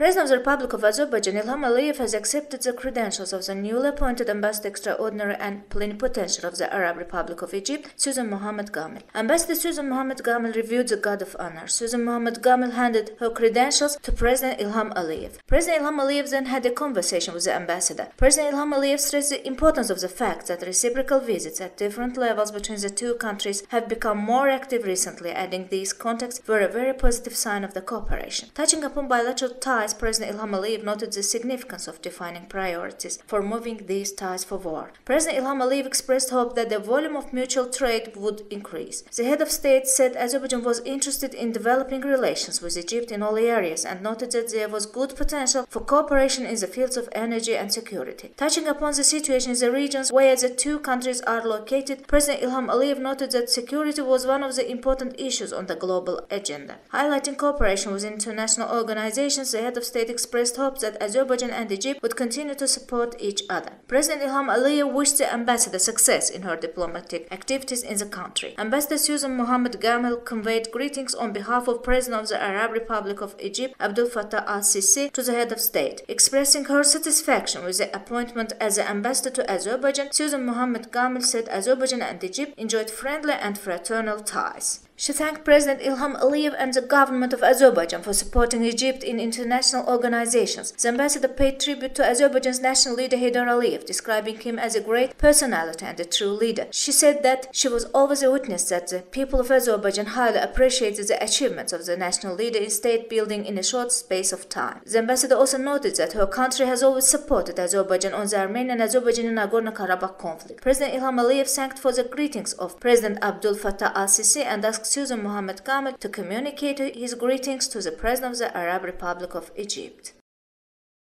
President of the Republic of Azerbaijan Ilham Aliyev has accepted the credentials of the newly appointed Ambassador Extraordinary and Plenipotentiary of the Arab Republic of Egypt, Susan Mohammed Gamil. Ambassador Susan Mohammed Gamil reviewed the Guard of Honor. Susan Mohammed Gamil handed her credentials to President Ilham Aliyev. President Ilham Aliyev then had a conversation with the ambassador. President Ilham Aliyev stressed the importance of the fact that reciprocal visits at different levels between the two countries have become more active recently, adding these contacts were a very positive sign of the cooperation. Touching upon bilateral ties, President Ilham Aliyev noted the significance of defining priorities for moving these ties forward. President Ilham Aliyev expressed hope that the volume of mutual trade would increase. The head of state said Azerbaijan was interested in developing relations with Egypt in all areas and noted that there was good potential for cooperation in the fields of energy and security. Touching upon the situation in the regions where the two countries are located, President Ilham Aliyev noted that security was one of the important issues on the global agenda. Highlighting cooperation with international organizations, the head of state expressed hopes that Azerbaijan and Egypt would continue to support each other. President Ilham Aliyev wished the ambassador success in her diplomatic activities in the country. Ambassador Susan Mohammed Gamil conveyed greetings on behalf of President of the Arab Republic of Egypt, Abdul Fattah al-Sisi, to the head of state. Expressing her satisfaction with the appointment as the ambassador to Azerbaijan, Susan Mohammed Gamil said Azerbaijan and Egypt enjoyed friendly and fraternal ties. She thanked President Ilham Aliyev and the government of Azerbaijan for supporting Egypt in international organizations. The ambassador paid tribute to Azerbaijan's national leader Heydar Aliyev, describing him as a great personality and a true leader. She said that she was always a witness that the people of Azerbaijan highly appreciated the achievements of the national leader in state building in a short space of time. The ambassador also noted that her country has always supported Azerbaijan on the Armenian-Azerbaijani Nagorno-Karabakh conflict. President Ilham Aliyev thanked for the greetings of President Abdul Fattah al-Sisi and asked Susan Mohammed Gamil to communicate his greetings to the President of the Arab Republic of Egypt.